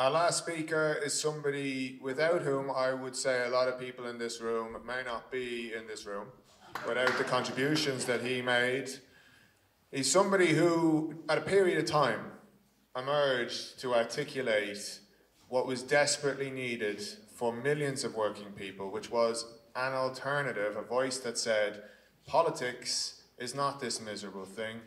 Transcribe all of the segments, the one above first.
Our last speaker is somebody without whom I would say a lot of people in this room may not be in this room without the contributions that he made. He's somebody who, at a period of time, emerged to articulate what was desperately needed for millions of working people, which was an alternative, a voice that said, politics is not this miserable thing.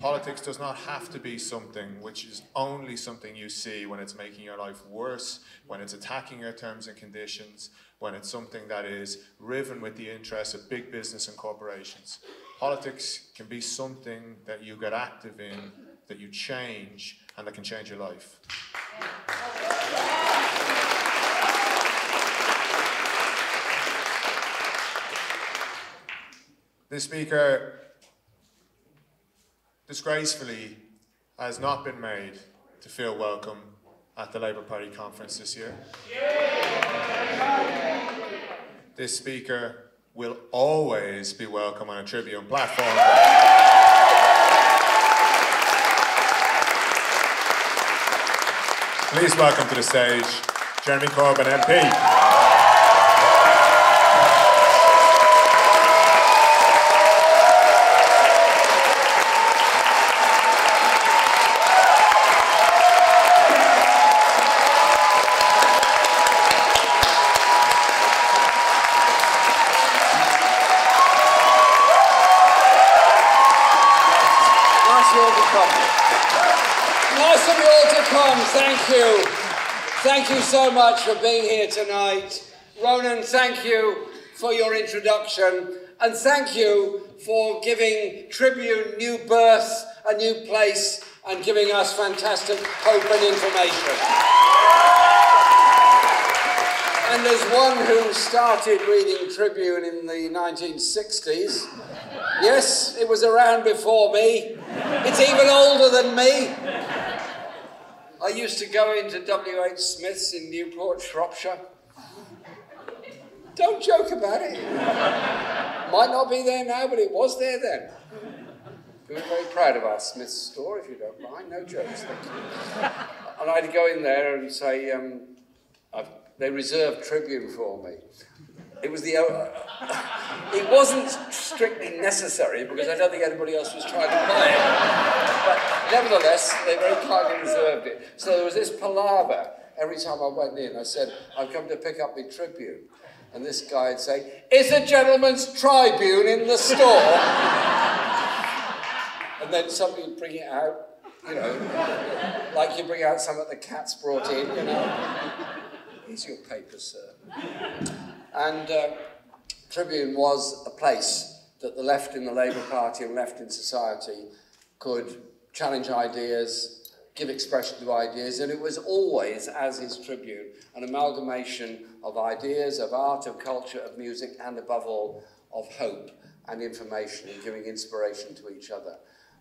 Politics does not have to be something which is only something you see when it's making your life worse, when it's attacking your terms and conditions, when it's something that is riven with the interests of big business and corporations. Politics can be something that you get active in, that you change, and that can change your life. This speaker disgracefully has not been made to feel welcome at the Labour Party conference this year. This speaker will always be welcome on a Tribune platform. Please welcome to the stage Jeremy Corbyn MP. So much for being here tonight. Ronan, thank you for your introduction. And thank you for giving Tribune new birth, a new place, and giving us fantastic hope and information. And as one who started reading Tribune in the 1960s, yes, it was around before me. It's even older than me. I used to go into W.H. Smith's in Newport, Shropshire. Don't joke about it. Might not be there now, but it was there then. We're very proud of our Smith's store, if you don't mind. No jokes, thank you. And I'd go in there and say, um, they reserved Tribune for me. It was the. Uh, it wasn't strictly necessary because I don't think anybody else was trying to buy it. But nevertheless, they very kindly reserved it. So there was this palaver every time I went in. I said, I've come to pick up the Tribune. And this guy would say, Is a gentleman's tribune in the store? and then somebody would bring it out, you know, like you bring out some that the cat's brought in, you know. Here's your paper, sir. And uh, Tribune was a place that the left in the Labour Party and left in society could challenge ideas, give expression to ideas, and it was always, as is Tribune, an amalgamation of ideas, of art, of culture, of music, and above all, of hope and information and giving inspiration to each other.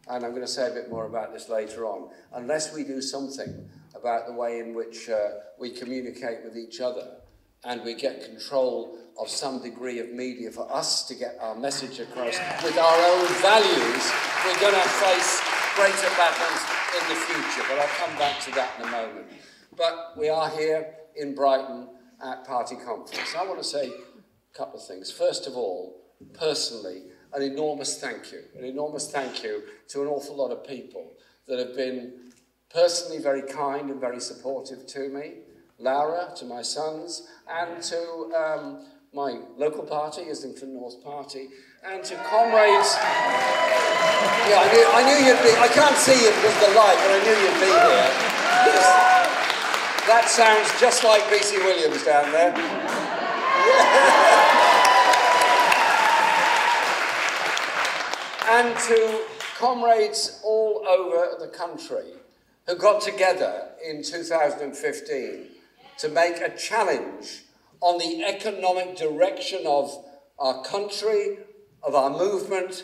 And I'm going to say a bit more about this later on. Unless we do something about the way in which uh, we communicate with each other, and we get control of some degree of media for us to get our message across with our own values, we're going to face greater battles in the future. But I'll come back to that in a moment. But we are here in Brighton at Party Conference. I want to say a couple of things. First of all, personally, an enormous thank you, an enormous thank you to an awful lot of people that have been personally very kind and very supportive to me. Laura, to my sons, and to um, my local party, Islington North Party, and to comrades. Yeah, I knew, I knew you'd be, I can't see you with the light, but I knew you'd be here. Yes. That sounds just like BC Williams down there. and to comrades all over the country who got together in 2015 to make a challenge on the economic direction of our country, of our movement,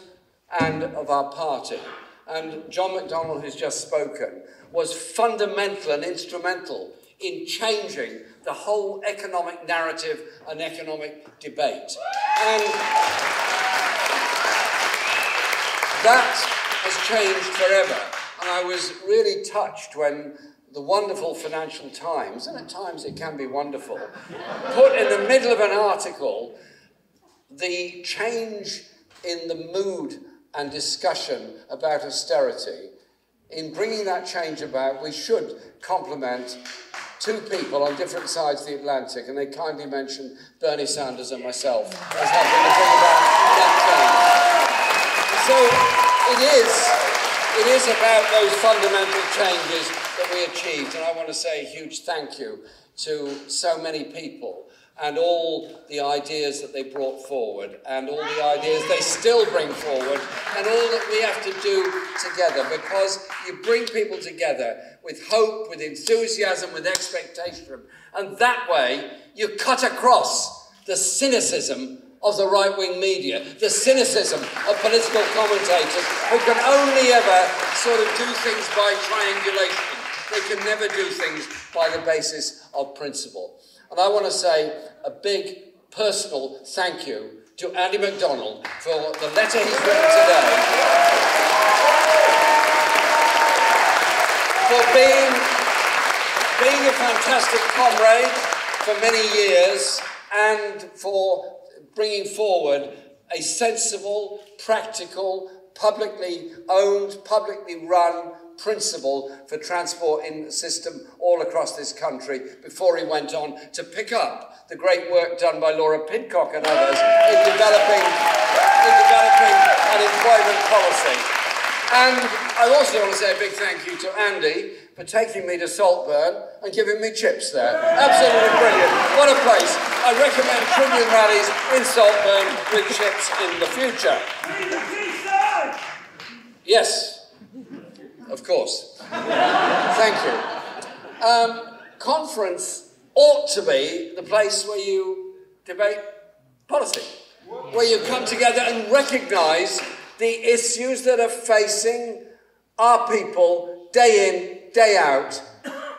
and of our party. And John McDonnell, who's just spoken, was fundamental and instrumental in changing the whole economic narrative and economic debate. And that has changed forever. And I was really touched when the wonderful Financial Times, and at times it can be wonderful, put in the middle of an article the change in the mood and discussion about austerity. In bringing that change about, we should compliment two people on different sides of the Atlantic, and they kindly mentioned Bernie Sanders and myself as helping to bring about that change. So it is, it is about those fundamental changes that we achieved, and I want to say a huge thank you to so many people and all the ideas that they brought forward and all the ideas they still bring forward and all that we have to do together because you bring people together with hope, with enthusiasm, with expectation, and that way you cut across the cynicism of the right wing media, the cynicism of political commentators who can only ever sort of do things by triangulation. They can never do things by the basis of principle. And I want to say a big personal thank you to Andy McDonald for the letter he's written today. For being, being a fantastic comrade for many years and for bringing forward a sensible, practical, publicly owned, publicly run principle for transport in the system all across this country before he went on to pick up the great work done by Laura Pidcock and others in developing, in developing an employment policy. And I also want to say a big thank you to Andy for taking me to Saltburn and giving me chips there. Absolutely brilliant. What a place. I recommend Tribune rallies in Saltburn with chips in the future. Yes of course. Thank you. Um, conference ought to be the place where you debate policy, where you come together and recognise the issues that are facing our people day in, day out,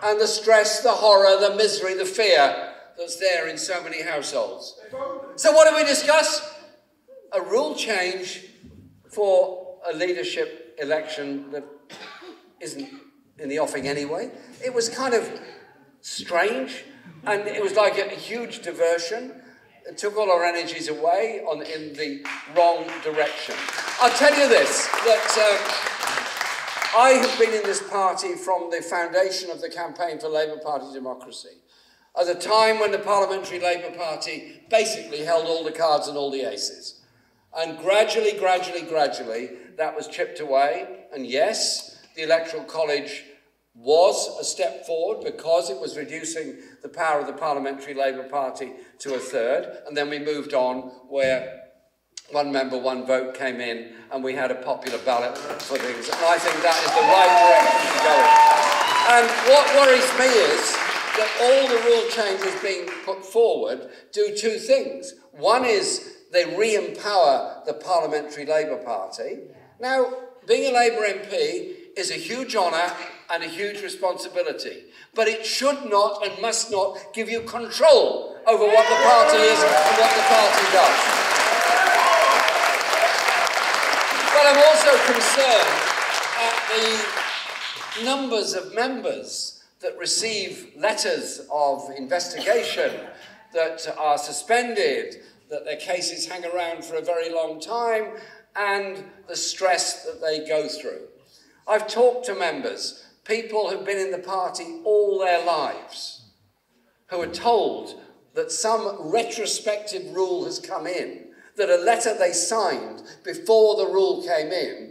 and the stress, the horror, the misery, the fear that's there in so many households. So, what do we discuss? A rule change for a leadership election that isn't in the offing anyway. It was kind of strange, and it was like a, huge diversion. It took all our energies away on, in the wrong direction. I'll tell you this that uh, I have been in this party from the foundation of the campaign for Labour Party democracy. At a time when the Parliamentary Labour Party basically held all the cards and all the aces. And gradually, gradually, gradually, that was chipped away. And yes, the Electoral College was a step forward because it was reducing the power of the Parliamentary Labour Party to a third, and then we moved on where one member, one vote came in, and we had a popular ballot for things. And I think that is the right direction to go in. And what worries me is that all the rule changes being put forward do two things. One is they re-empower the Parliamentary Labour Party. Now, being a Labour MP is a huge honour and a huge responsibility. But it should not and must not give you control over what the party is and what the party does. But I'm also concerned at the numbers of members that receive letters of investigation, that are suspended, that their cases hang around for a very long time, and the stress that they go through. I've talked to members, people who've been in the party all their lives, who are told that some retrospective rule has come in, that a letter they signed before the rule came in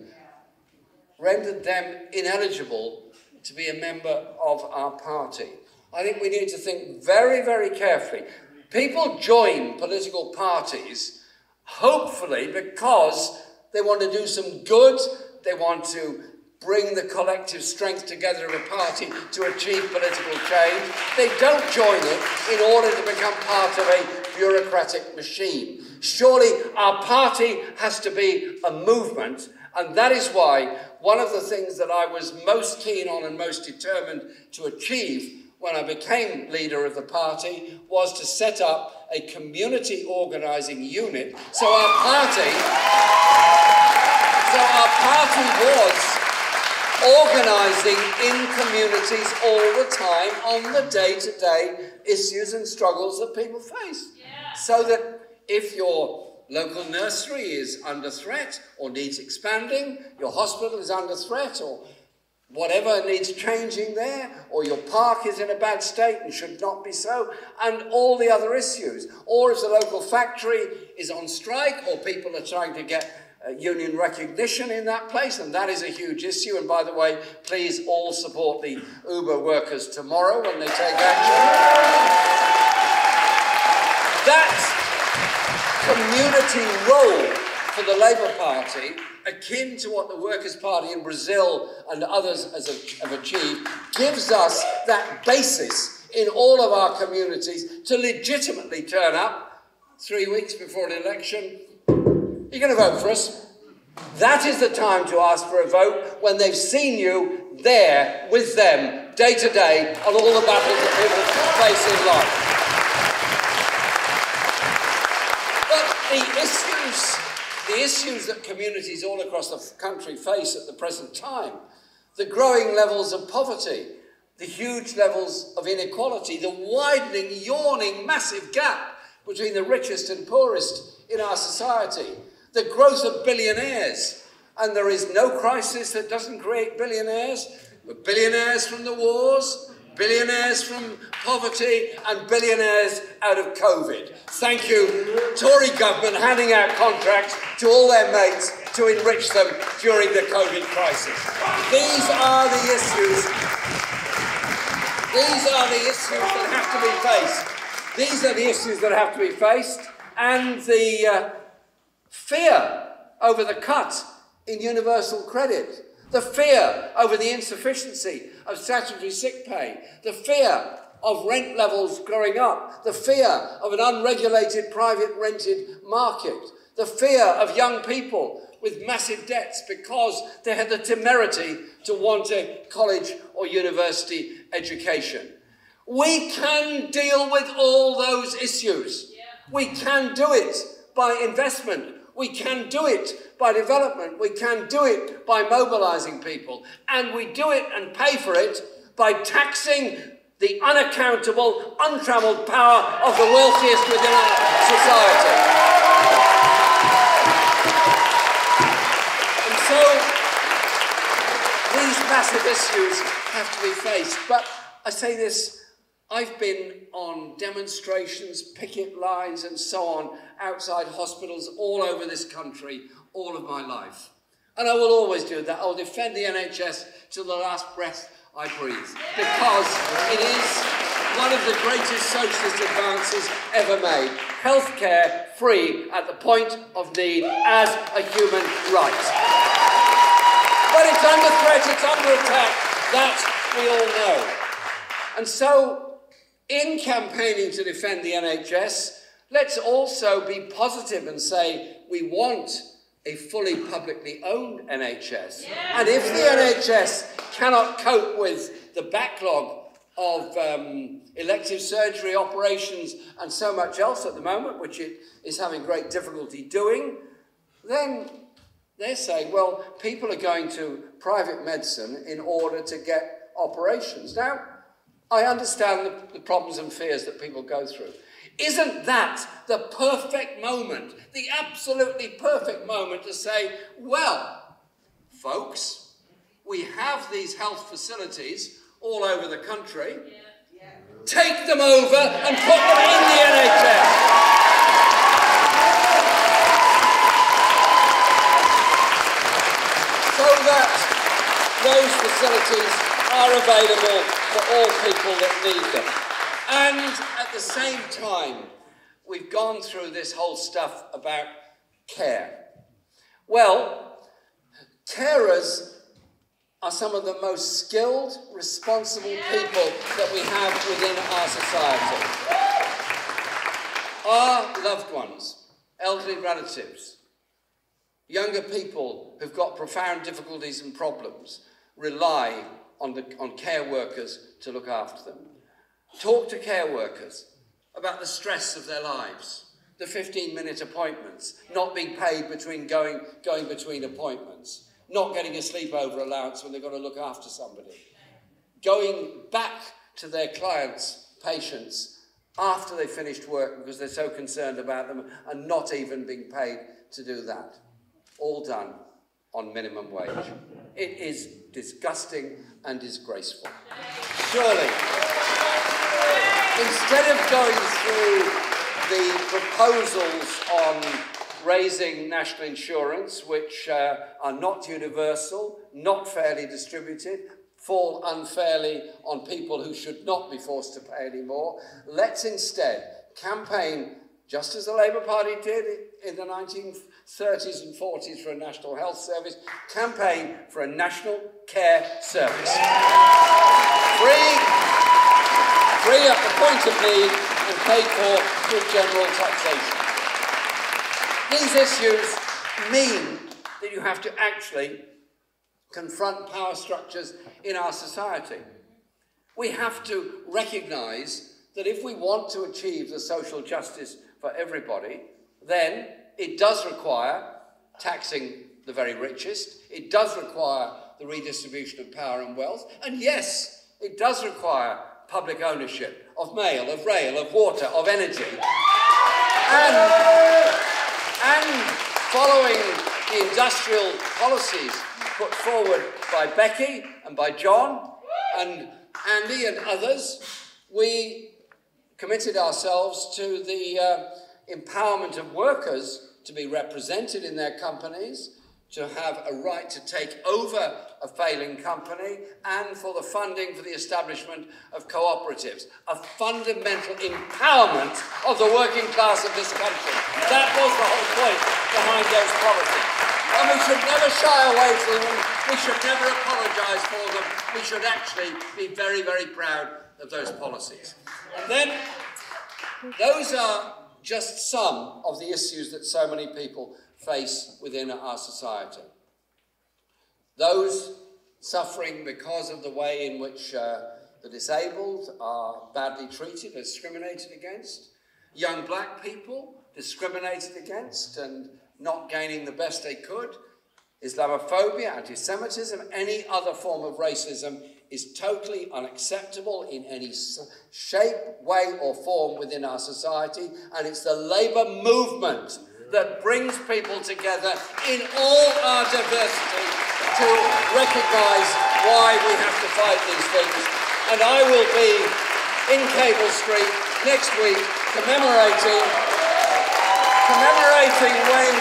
rendered them ineligible to be a member of our party. I think we need to think very, very carefully. People join political parties, hopefully, because they want to do some good, they want to bring the collective strength together of a party to achieve political change. They don't join it in order to become part of a bureaucratic machine. Surely our party has to be a movement, and that is why one of the things that I was most keen on and most determined to achieve when I became leader of the party was to set up a community organising unit. So our party, so our party was organising in communities all the time on the day to day issues and struggles that people face. Yeah. So that if your local nursery is under threat or needs expanding, your hospital is under threat, or whatever needs changing there, or your park is in a bad state and should not be so, and all the other issues. Or if the local factory is on strike, or people are trying to get uh, union recognition in that place, and that is a huge issue. And by the way, please all support the Uber workers tomorrow when they take action. That community role for the Labour Party, akin to what the Workers' Party in Brazil and others have achieved, gives us that basis in all of our communities to legitimately turn up three weeks before an election. You're going to vote for us. That is the time to ask for a vote when they've seen you there with them day to day on all the battles that people face in life. The issues, the issues that communities all across the country face at the present time, the growing levels of poverty, the huge levels of inequality, the widening, yawning, massive gap between the richest and poorest in our society, the growth of billionaires. And there is no crisis that doesn't create billionaires. Billionaires from the wars, billionaires from poverty, and billionaires out of COVID. Thank you, Tory government handing out contracts to all their mates to enrich them during the COVID crisis. These are the issues. These are the issues that have to be faced. These are the issues that have to be faced, and the uh, fear over the cut in universal credit the fear over the insufficiency of statutory sick pay, the fear of rent levels growing up, the fear of an unregulated private rented market, the fear of young people with massive debts because they had the temerity to want a college or university education. We can deal with all those issues. Yeah. We can do it by investment. We can do it by development. We can do it by mobilizing people. And we do it and pay for it by taxing the unaccountable, untrammeled power of the wealthiest within our society. And so these massive issues have to be faced. But I say this I've been on demonstrations, picket lines, and so on outside hospitals all over this country all of my life. And I will always do that. I'll defend the NHS till the last breath I breathe. Because it is one of the greatest socialist advances ever made. Healthcare free at the point of need as a human right. But it's under threat, it's under attack. That we all know. And so, in campaigning to defend the NHS, let's also be positive and say we want a fully publicly owned NHS. Yeah. And if the NHS cannot cope with the backlog of um, elective surgery operations and so much else at the moment, which it is having great difficulty doing, then they're saying, well, people are going to private medicine in order to get operations. Now, I understand the, the problems and fears that people go through. Isn't that the perfect moment, the absolutely perfect moment to say, well, folks, we have these health facilities all over the country. Take them over and put them in the NHS. So that those facilities are available for all people that need them. And at the same time, we've gone through this whole stuff about care. Well, carers are some of the most skilled, responsible people that we have within our society. Our loved ones, elderly relatives, younger people who've got profound difficulties and problems rely on, the, on care workers to look after them. Talk to care workers about the stress of their lives, the 15 minute appointments, not being paid between going, going between appointments. not getting a sleepover allowance when they've got to look after somebody, going back to their clients, patients, after they've finished work because they're so concerned about them and not even being paid to do that. All done on minimum wage. It is disgusting and disgraceful. Surely, instead of going through the proposals on raising national insurance, which uh, are not universal, not fairly distributed, fall unfairly on people who should not be forced to pay anymore. Let's instead campaign, just as the Labour Party did in the 1930s and 40s for a national health service, campaign for a national care service. Free, free at the point of need and paid for through general taxation. These issues mean that you have to actually confront power structures in our society. We have to recognize that if we want to achieve the social justice for everybody, then it does require taxing the very richest, it does require the redistribution of power and wealth, and yes, it does require public ownership of mail, of rail, of water, of energy. And, and following the industrial policies put forward by Becky and by John and Andy and others, we committed ourselves to the uh, empowerment of workers to be represented in their companies, to have a right to take over a failing company, and for the funding for the establishment of cooperatives. A fundamental empowerment of the working class of this country. That was the whole point behind those policies. And we should never shy away from them. We should never apologise for them. We should actually be very, very proud of those policies. And then, those are just some of the issues that so many people face within our society. Those suffering because of the way in which uh, the disabled are badly treated, discriminated against, young black people discriminated against and not gaining the best they could, Islamophobia, anti Semitism, any other form of racism is totally unacceptable in any shape, way, or form within our society, and it's the labour movement that brings people together in all our diversity to recognise why we have to fight these things. And I will be in Cable Street next week commemorating commemorating when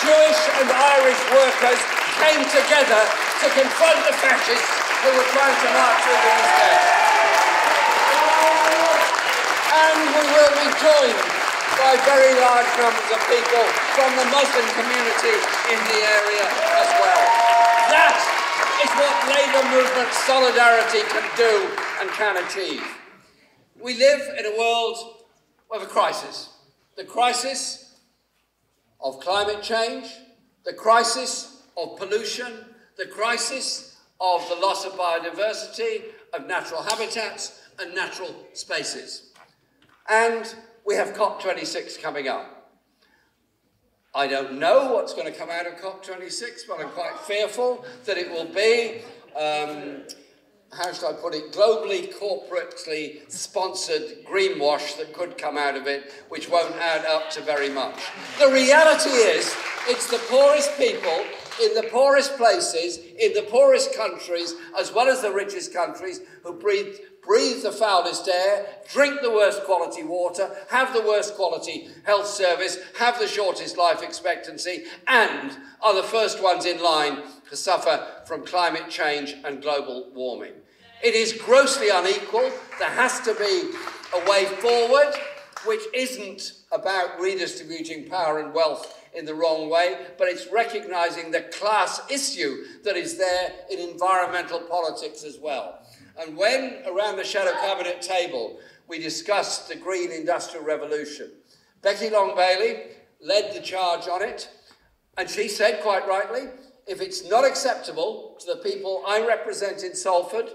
Jewish and Irish workers came together to confront the fascists who were trying to march through the East End. And we will be joined by very large numbers of people from the Muslim community in the area as well. That is what labour movement solidarity can do and can achieve. We live in a world of a crisis. The crisis of climate change, the crisis of pollution, the crisis of the loss of biodiversity, of natural habitats and natural spaces. And we have COP26 coming up. I don't know what's going to come out of COP26, but I'm quite fearful that it will be, um, how should I put it, globally, corporately sponsored greenwash that could come out of it, which won't add up to very much. The reality is, it's the poorest people in the poorest places, in the poorest countries, as well as the richest countries, who breathe breathe the foulest air, drink the worst quality water, have the worst quality health service, have the shortest life expectancy, and are the first ones in line to suffer from climate change and global warming. It is grossly unequal. There has to be a way forward which isn't about redistributing power and wealth in the wrong way, but it's recognizing the class issue that is there in environmental politics as well. And when, around the Shadow Cabinet table, we discussed the Green Industrial Revolution, Becky Long Bailey led the charge on it, and she said, quite rightly, if it's not acceptable to the people I represent in Salford,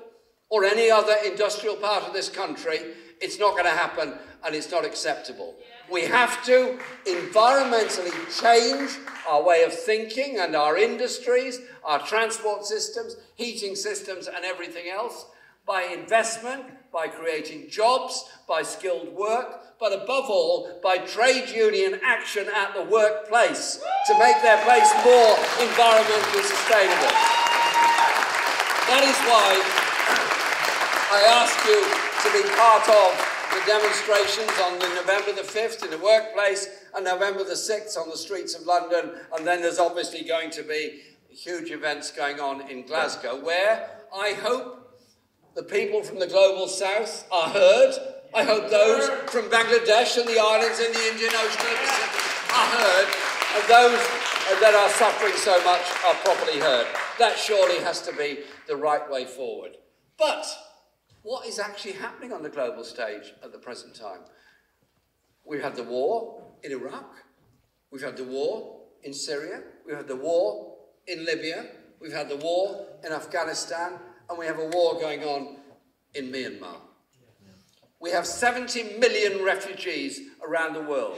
or any other industrial part of this country, it's not going to happen and it's not acceptable. We have to environmentally change our way of thinking and our industries, our transport systems, heating systems, and everything else by investment, by creating jobs, by skilled work, but above all, by trade union action at the workplace to make their place more environmentally sustainable. That is why I ask you to be part of the demonstrations on the November the 5th in the workplace and November the 6th on the streets of London. And then there's obviously going to be huge events going on in Glasgow where I hope the people from the global south are heard. I hope those from Bangladesh and the islands in the Indian Ocean are heard. And those that are suffering so much are properly heard. That surely has to be the right way forward. But what is actually happening on the global stage at the present time. We've had the war in Iraq, we've had the war in Syria, we've had the war in Libya, we've had the war in Afghanistan, and we have a war going on in Myanmar. We have 70 million refugees around the world.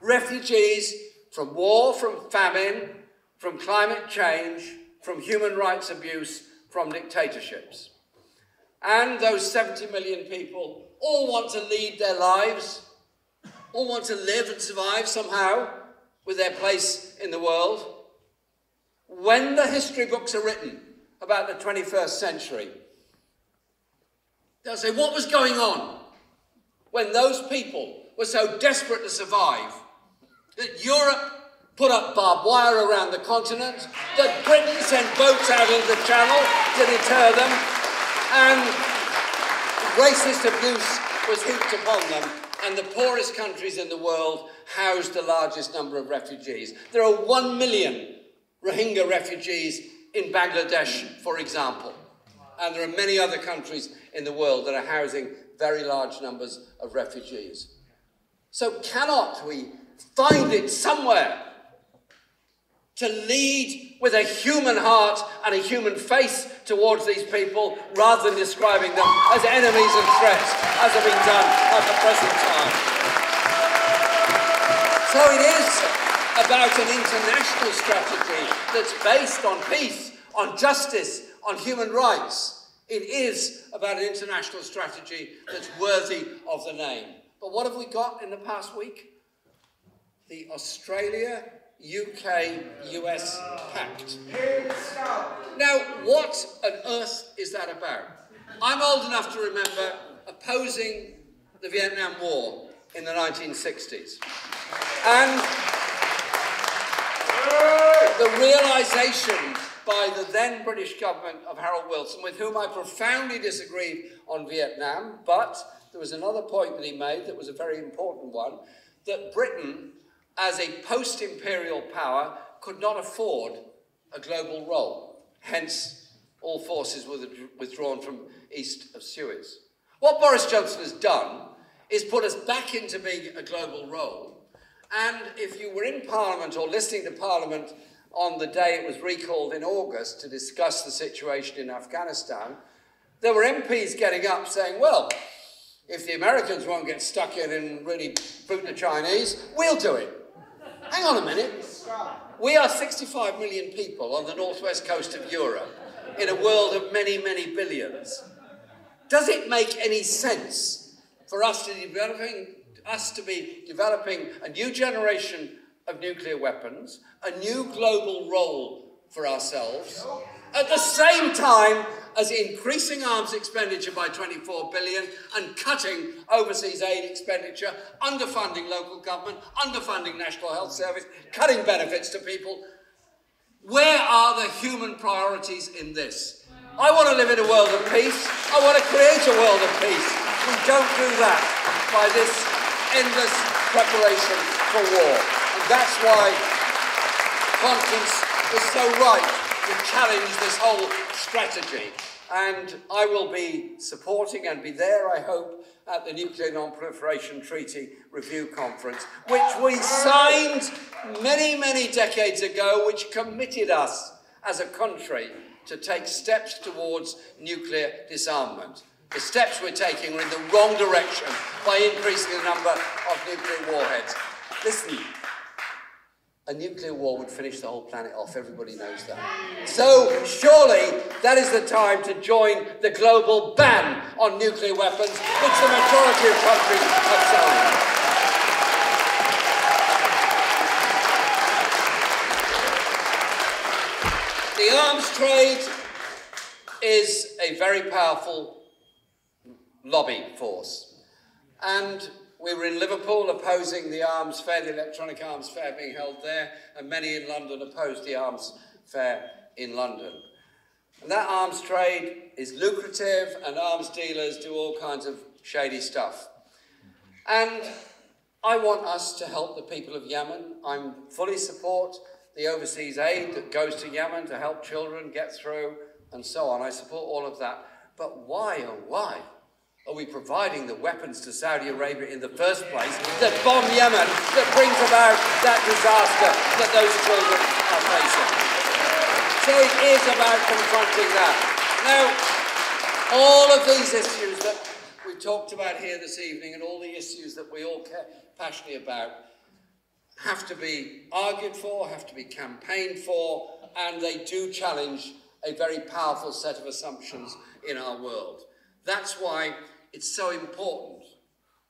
Refugees from war, from famine, from climate change, from human rights abuse, from dictatorships and those 70 million people all want to lead their lives, all want to live and survive somehow with their place in the world. When the history books are written about the 21st century, they'll say, What was going on when those people were so desperate to survive that Europe put up barbed wire around the continent, that Britain sent boats out into the channel to deter them, and racist abuse was heaped upon them, and the poorest countries in the world housed the largest number of refugees. There are one million Rohingya refugees in Bangladesh, for example, and there are many other countries in the world that are housing very large numbers of refugees. So, cannot we find it somewhere to lead with a human heart and a human face towards these people rather than describing them as enemies and threats as have been done at the present time. So it is about an international strategy that's based on peace, on justice, on human rights. It is about an international strategy that's worthy of the name. But what have we got in the past week? The Australia UK US pact. Now, what on earth is that about? I'm old enough to remember opposing the Vietnam War in the 1960s. And the realization by the then British government of Harold Wilson, with whom I profoundly disagreed on Vietnam, but there was another point that he made that was a very important one that Britain as a post imperial power, could not afford a global role. Hence, all forces were withdrawn from east of Suez. What Boris Johnson has done is put us back into being a global role. And if you were in Parliament or listening to Parliament on the day it was recalled in August to discuss the situation in Afghanistan, there were MPs getting up saying, well, if the Americans won't get stuck in and really boot the Chinese, we'll do it. Hang on a minute. We are 65 million people on the northwest coast of Europe in a world of many, many billions. Does it make any sense for us to, developing, us to be developing a new generation of nuclear weapons, a new global role for ourselves, at the same time as increasing arms expenditure by 24 billion and cutting overseas aid expenditure, underfunding local government, underfunding National Health Service, cutting benefits to people. Where are the human priorities in this? I want to live in a world of peace. I want to create a world of peace. We don't do that by this endless preparation for war. And that's why Constance is so right to challenge this whole strategy. And I will be supporting and be there, I hope, at the Nuclear Non-Proliferation Treaty Review Conference, which we signed many, many decades ago, which committed us as a country to take steps towards nuclear disarmament. The steps we're taking are in the wrong direction by increasing the number of nuclear warheads. Listen, a nuclear war would finish the whole planet off. Everybody knows that. So, surely that is the time to join the global ban on nuclear weapons, which the majority of countries have signed. The arms trade is a very powerful lobby force. And we were in Liverpool opposing the arms fair, the electronic arms fair being held there, and many in London opposed the arms fair in London. And that arms trade is lucrative, and arms dealers do all kinds of shady stuff. And I want us to help the people of Yemen. I fully support the overseas aid that goes to Yemen to help children get through and so on. I support all of that. But why, oh why, are we providing the weapons to Saudi Arabia in the first place that bomb Yemen, that brings about that disaster that those children are facing? So it is about confronting that. Now, all of these issues that we've talked about here this evening and all the issues that we all care passionately about have to be argued for, have to be campaigned for, and they do challenge a very powerful set of assumptions in our world. That's why it's so important.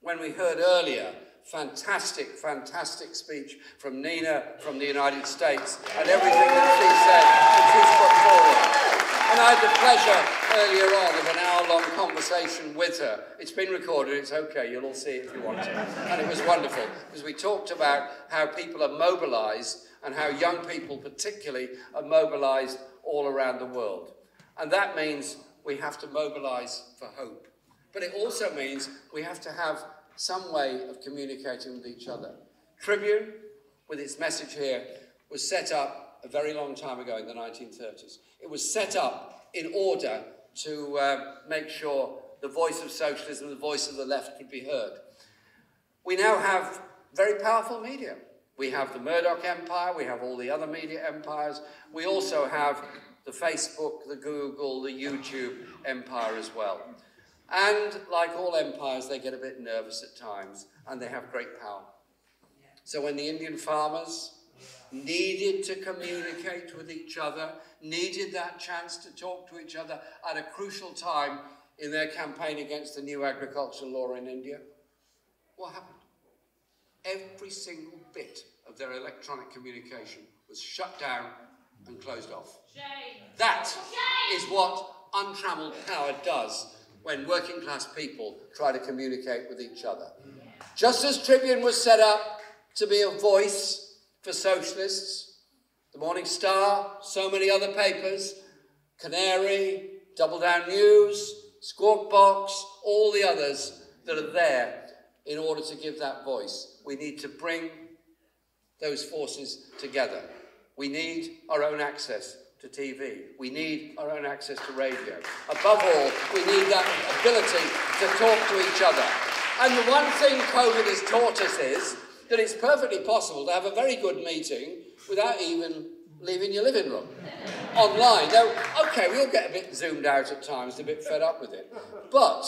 When we heard earlier, fantastic, fantastic speech from Nina from the United States and everything that she said that she's put forward. And I had the pleasure earlier on of an hour-long conversation with her. It's been recorded, it's okay, you'll all see it if you want to. And it was wonderful, because we talked about how people are mobilised and how young people particularly are mobilised all around the world. And that means we have to mobilise for hope. But it also means we have to have some way of communicating with each other. Tribune, with its message here, was set up a very long time ago in the 1930s. It was set up in order to uh, make sure the voice of socialism, the voice of the left could be heard. We now have very powerful media. We have the Murdoch empire, we have all the other media empires. We also have the Facebook, the Google, the YouTube empire as well. And like all empires, they get a bit nervous at times and they have great power. So when the Indian farmers needed to communicate with each other, needed that chance to talk to each other at a crucial time in their campaign against the new agricultural law in India, what happened? Every single bit of their electronic communication was shut down and closed off. Shame. That Shame. is what untrammeled power does when working class people try to communicate with each other. Just as Tribune was set up to be a voice for socialists, the Morning Star, so many other papers, Canary, Double Down News, Skwawkbox, all the others that are there in order to give that voice. We need to bring those forces together. We need our own access to TV. We need our own access to radio. Above all, we need that ability to talk to each other. And the one thing COVID has taught us is that it's perfectly possible to have a very good meeting without even leaving your living room online. Now, okay, we all get a bit zoomed out at times, a bit fed up with it. But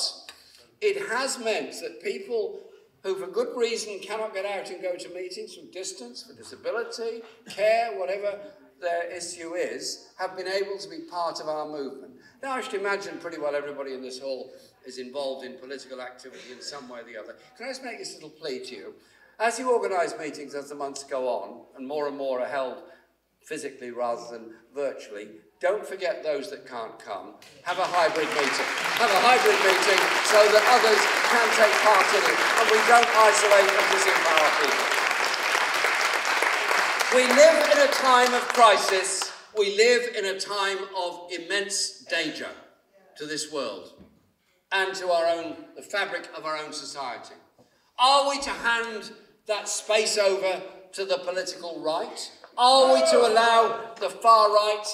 it has meant that people who, for good reason, cannot get out and go to meetings from distance, for disability, care, whatever, their issue is, have been able to be part of our movement. Now, I should imagine pretty well everybody in this hall is involved in political activity in some way or the other. Can I just make this little plea to you? As you organise meetings as the months go on, and more and more are held physically rather than virtually, don't forget those that can't come. Have a hybrid meeting. Have a hybrid meeting so that others can take part in it and we don't isolate and disempower people. We live in a time of crisis. We live in a time of immense danger to this world and to our own, the fabric of our own society. Are we to hand that space over to the political right? Are we to allow the far right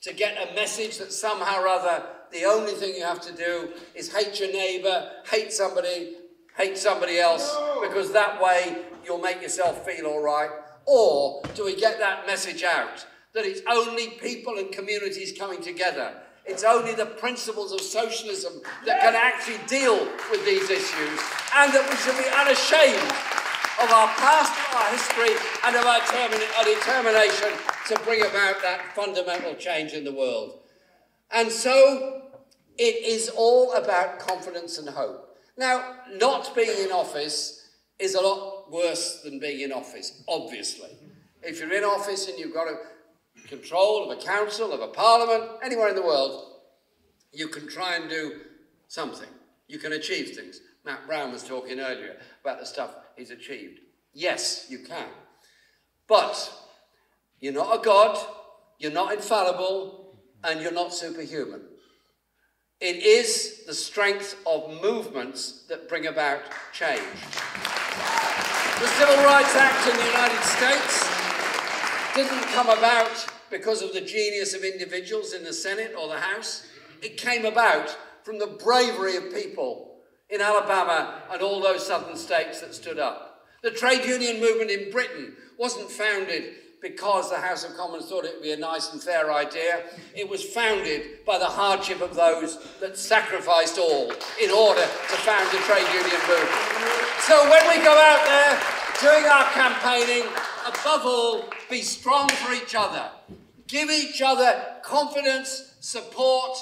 to get a message that somehow or other the only thing you have to do is hate your neighbour, hate somebody, hate somebody else, because that way you'll make yourself feel all right? Or do we get that message out that it's only people and communities coming together. It's only the principles of socialism that can actually deal with these issues, and that we should be unashamed of our past, our history, and of our, our determination to bring about that fundamental change in the world. And so it is all about confidence and hope. Now, not being in office is a lot worse than being in office, obviously. If you're in office and you've got a control of a council, of a parliament, anywhere in the world, you can try and do something. You can achieve things. Matt Brown was talking earlier about the stuff he's achieved. Yes, you can. But you're not a god, you're not infallible, and you're not superhuman. It is the strength of movements that bring about change. The Civil Rights Act in the United States didn't come about because of the genius of individuals in the Senate or the House. It came about from the bravery of people in Alabama and all those southern states that stood up. The trade union movement in Britain wasn't founded because the House of Commons thought it would be a nice and fair idea. It was founded by the hardship of those that sacrificed all in order to found the trade union movement. So when we go out there doing our campaigning, above all, be strong for each other. Give each other confidence, support,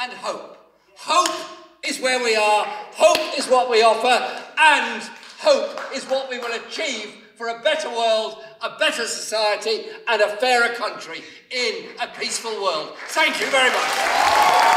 and hope. Hope is where we are, hope is what we offer, and hope is what we will achieve for a better world, a better society, and a fairer country in a peaceful world. Thank you very much.